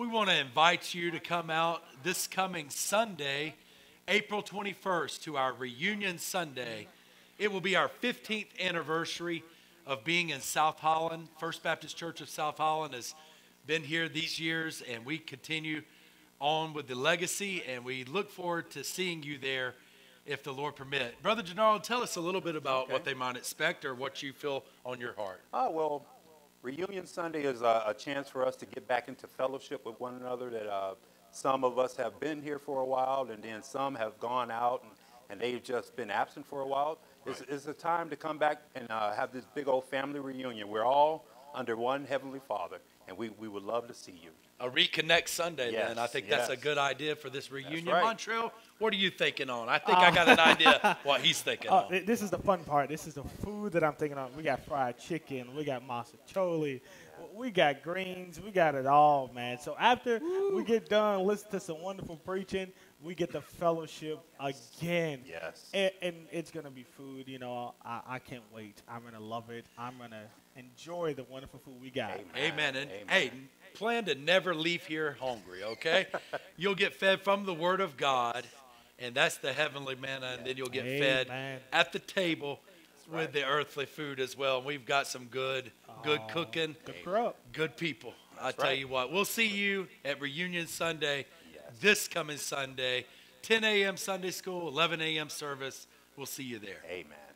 we want to invite you to come out this coming Sunday, April 21st, to our reunion Sunday. It will be our 15th anniversary of being in South Holland. First Baptist Church of South Holland has been here these years, and we continue on with the legacy, and we look forward to seeing you there if the Lord permit. Brother Gennaro, tell us a little bit about Okay. what they might expect or what you feel on your heart. Oh, well, Reunion Sunday is a, a chance for us to get back into fellowship with one another. That uh, some of us have been here for a while, and then some have gone out and, and they've just been absent for a while. It's, it's a time to come back and uh, have this big old family reunion. We're all under one Heavenly Father, and we, we would love to see you. A reconnect Sunday, then. I Yes, think that's a good idea for this reunion. right. Montreal, what are you thinking on? I think uh, I got an idea what he's thinking Oh, on. this is the fun part. This is the food that I'm thinking of. We got fried chicken. We got mostaccioli. We got greens. We got it all, man. So after we get done, listen to some wonderful preaching. We get the fellowship again. Yes. And, and it's gonna be food. You know, I, I can't wait. I'm gonna love it. I'm gonna enjoy the wonderful food we got. Amen. And Amen. hey, plan to never leave here hungry, okay? you'll get fed from the Word of God, and that's the heavenly manna, and then you'll get fed at the table with the earthly food as well. And we've got some good, good cooking, Good good people. I tell right. you what, we'll see you at Reunion Sunday this coming Sunday, 10 a.m. Sunday school, 11 a.m. service. We'll see you there. Amen.